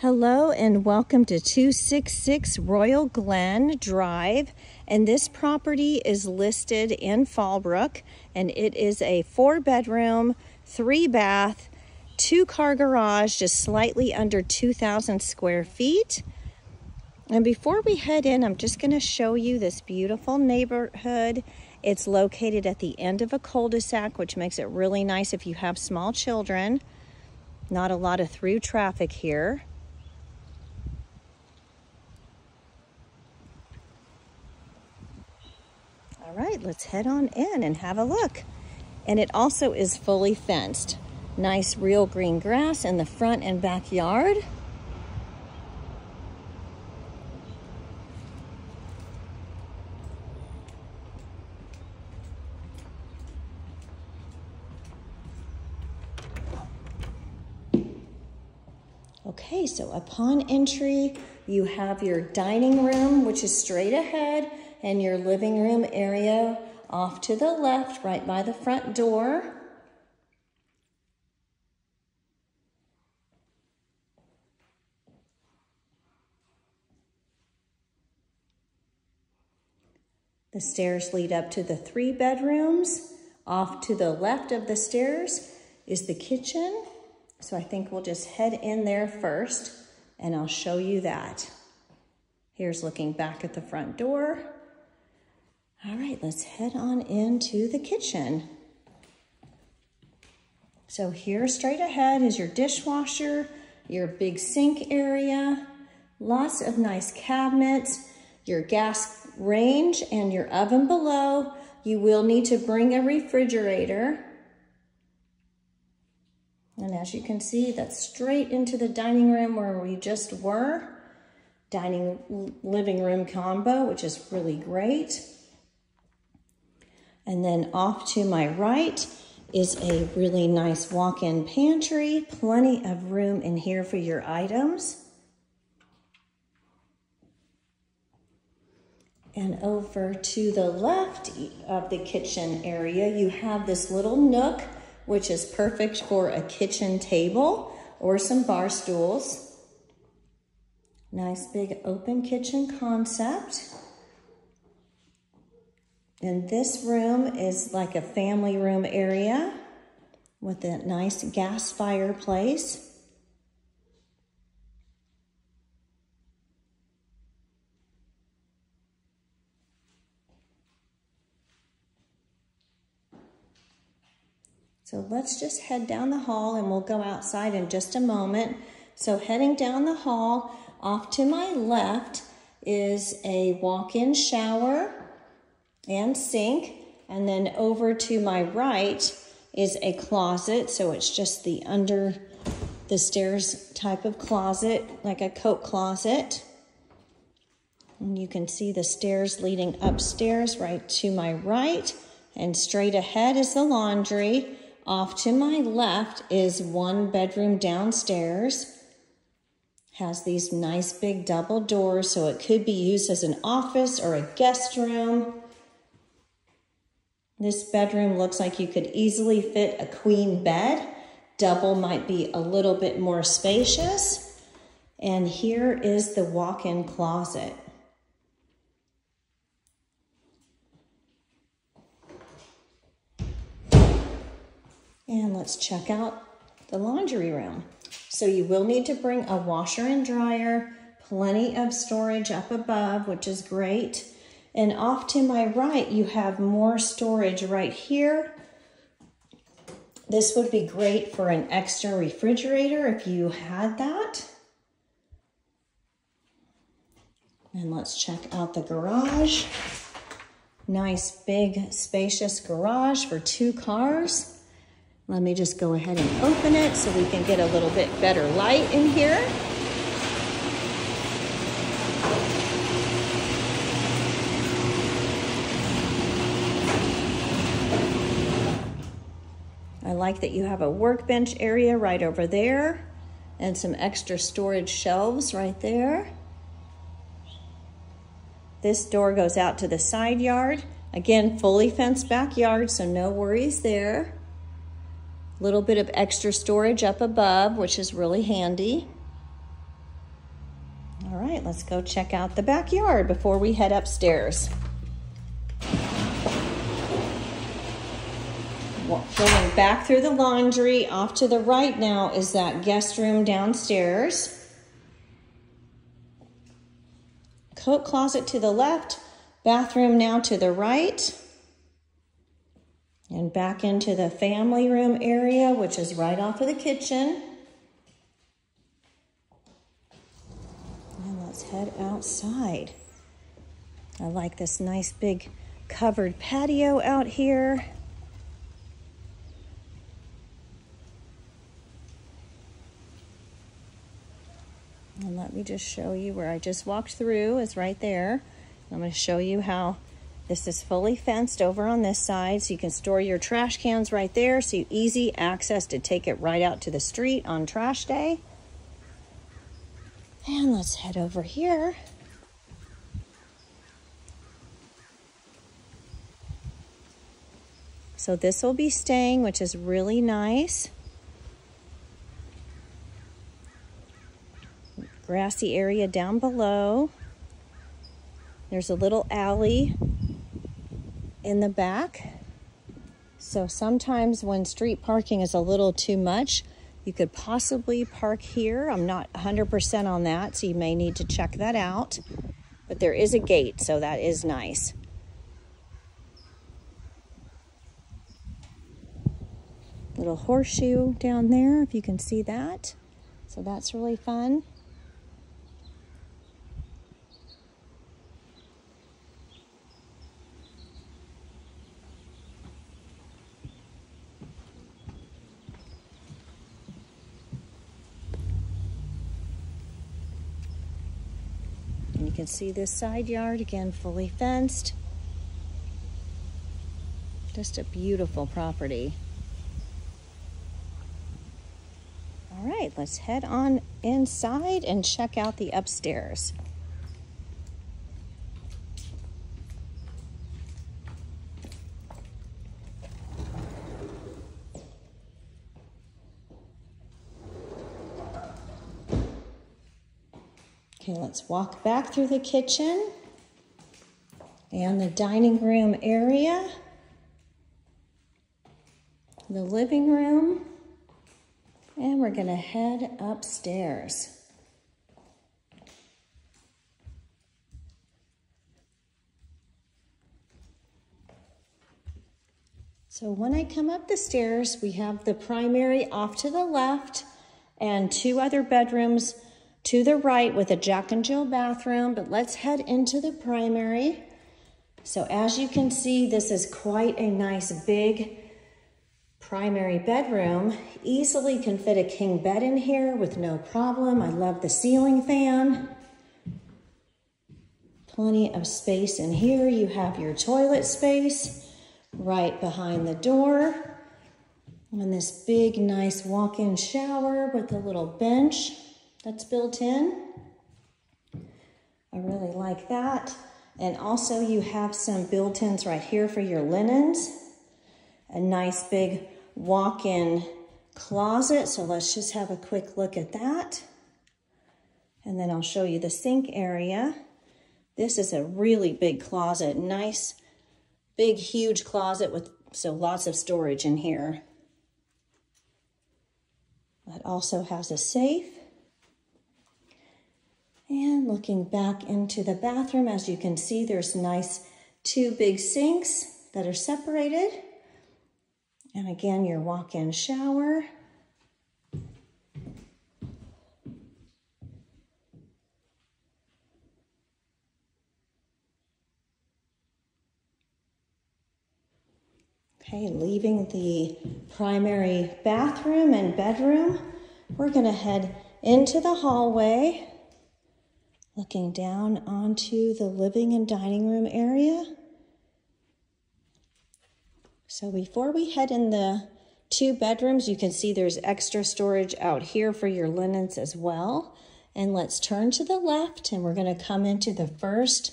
Hello and welcome to 266 Royal Glen Drive. And this property is listed in Fallbrook and it is a four bedroom, three bath, two car garage, just slightly under 2,000 square feet. And before we head in, I'm just going to show you this beautiful neighborhood. It's located at the end of a cul-de-sac, which makes it really nice if you have small children. Not a lot of through traffic here. Let's head on in and have a look. And it also is fully fenced. Nice real green grass in the front and backyard. Okay, so upon entry, you have your dining room, which is straight ahead and your living room area off to the left, right by the front door. The stairs lead up to the three bedrooms. Off to the left of the stairs is the kitchen. So I think we'll just head in there first and I'll show you that. Here's looking back at the front door. All right, let's head on into the kitchen. So here straight ahead is your dishwasher, your big sink area, lots of nice cabinets, your gas range and your oven below. You will need to bring a refrigerator. And as you can see, that's straight into the dining room where we just were. Dining living room combo, which is really great. And then off to my right is a really nice walk-in pantry. Plenty of room in here for your items. And over to the left of the kitchen area, you have this little nook, which is perfect for a kitchen table or some bar stools. Nice big open kitchen concept. And this room is like a family room area with a nice gas fireplace. So let's just head down the hall and we'll go outside in just a moment. So heading down the hall, off to my left is a walk-in shower and sink. And then over to my right is a closet. So it's just the under the stairs type of closet, like a coat closet. And you can see the stairs leading upstairs right to my right. And straight ahead is the laundry. Off to my left is one bedroom downstairs. Has these nice big double doors, so it could be used as an office or a guest room. This bedroom looks like you could easily fit a queen bed. Double might be a little bit more spacious. And here is the walk-in closet. And let's check out the laundry room. So you will need to bring a washer and dryer, plenty of storage up above, which is great. And off to my right, you have more storage right here. This would be great for an extra refrigerator if you had that. And let's check out the garage. Nice big spacious garage for two cars. Let me just go ahead and open it so we can get a little bit better light in here. I like that you have a workbench area right over there and some extra storage shelves right there. This door goes out to the side yard. Again, fully fenced backyard, so no worries there. A little bit of extra storage up above, which is really handy. All right, let's go check out the backyard before we head upstairs. Going back through the laundry, off to the right now is that guest room downstairs. Coat closet to the left, bathroom now to the right. And back into the family room area, which is right off of the kitchen. And let's head outside. I like this nice big covered patio out here. And let me just show you where I just walked through is right there. I'm going to show you how this is fully fenced over on this side so you can store your trash cans right there so you easy access to take it right out to the street on trash day. And let's head over here. So this will be staying, which is really nice. Grassy area down below. There's a little alley in the back. So sometimes when street parking is a little too much, you could possibly park here. I'm not 100% on that, so you may need to check that out. But there is a gate, so that is nice. Little horseshoe down there, if you can see that. So that's really fun. You can see this side yard, again, fully fenced. Just a beautiful property. All right, let's head on inside and check out the upstairs. Okay, let's walk back through the kitchen and the dining room area, the living room, and we're gonna head upstairs. So when I come up the stairs, we have the primary off to the left and two other bedrooms to the right with a Jack and Jill bathroom, but let's head into the primary. So as you can see, this is quite a nice big primary bedroom. Easily can fit a king bed in here with no problem. I love the ceiling fan. Plenty of space in here. You have your toilet space right behind the door. And this big, nice walk-in shower with a little bench that's built in. I really like that. And also you have some built-ins right here for your linens. A nice big walk-in closet. So let's just have a quick look at that. And then I'll show you the sink area. This is a really big closet. Nice, big, huge closet with so lots of storage in here. That also has a safe. And looking back into the bathroom, as you can see, there's nice two big sinks that are separated. And again, your walk-in shower. Okay, leaving the primary bathroom and bedroom, we're gonna head into the hallway looking down onto the living and dining room area. So before we head in the two bedrooms, you can see there's extra storage out here for your linens as well. And let's turn to the left and we're gonna come into the first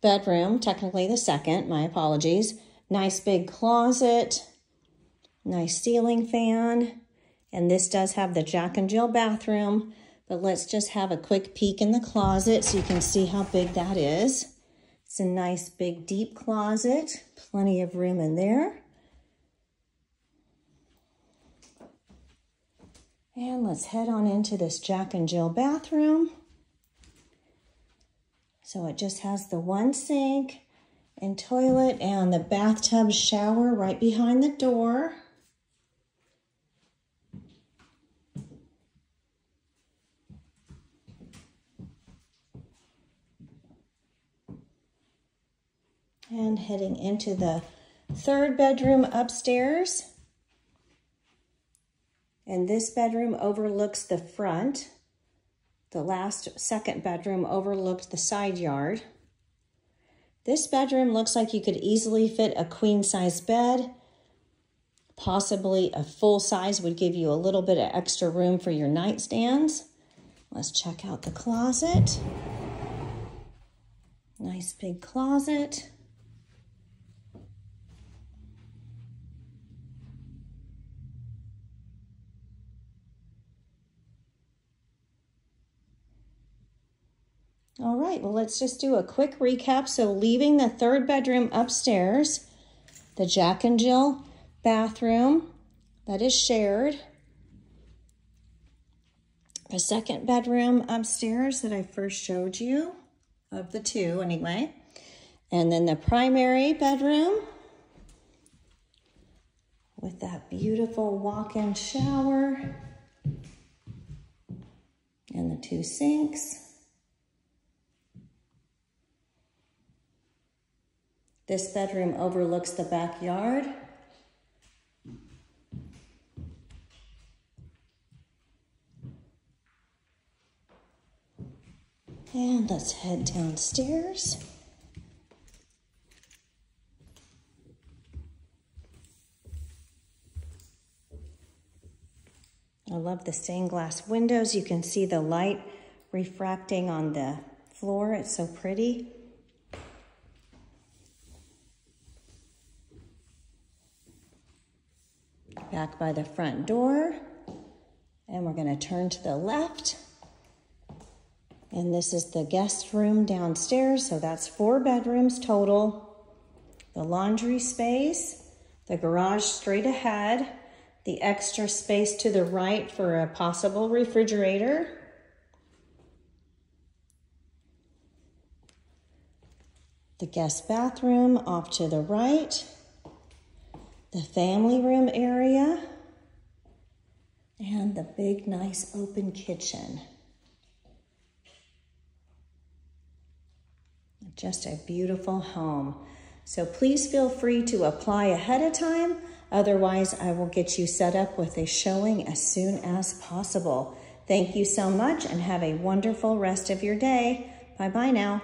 bedroom, technically the second, my apologies. Nice big closet, nice ceiling fan. And this does have the Jack and Jill bathroom But let's just have a quick peek in the closet so you can see how big that is. It's a nice big deep closet, plenty of room in there. And let's head on into this Jack and Jill bathroom. So it just has the one sink and toilet and the bathtub shower right behind the door. And heading into the third bedroom upstairs. And this bedroom overlooks the front. The last second bedroom overlooked the side yard. This bedroom looks like you could easily fit a queen size bed. Possibly a full size would give you a little bit of extra room for your nightstands. Let's check out the closet. Nice big closet. All right, well, let's just do a quick recap. So leaving the third bedroom upstairs, the Jack and Jill bathroom that is shared, the second bedroom upstairs that I first showed you, of the two anyway, and then the primary bedroom with that beautiful walk-in shower and the two sinks. This bedroom overlooks the backyard. And let's head downstairs. I love the stained glass windows. You can see the light refracting on the floor. It's so pretty. By the front door. And we're gonna turn to the left. And this is the guest room downstairs. So that's four bedrooms total. The laundry space, the garage straight ahead, the extra space to the right for a possible refrigerator. The guest bathroom off to the right the family room area, and the big, nice open kitchen. Just a beautiful home. So please feel free to apply ahead of time. Otherwise, I will get you set up with a showing as soon as possible. Thank you so much and have a wonderful rest of your day. Bye-bye now.